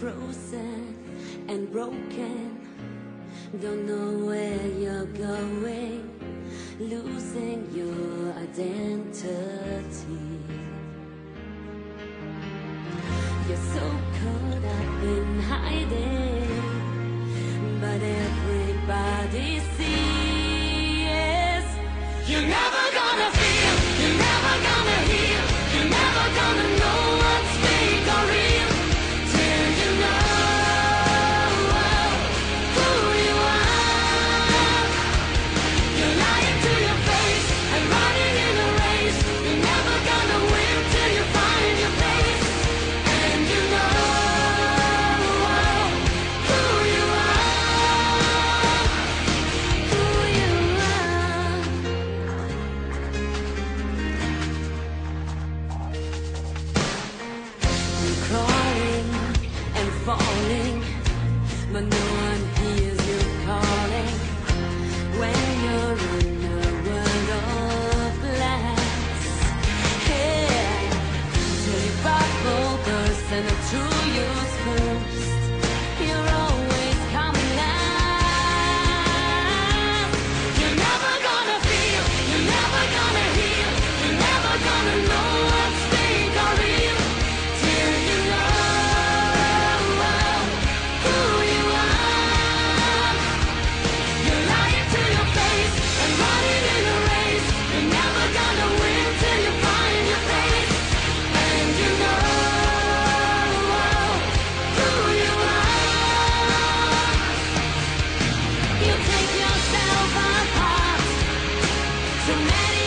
frozen and broken. Don't know where you're going, losing your identity. You're so caught up in hiding, but everybody sees you never. And it to your. many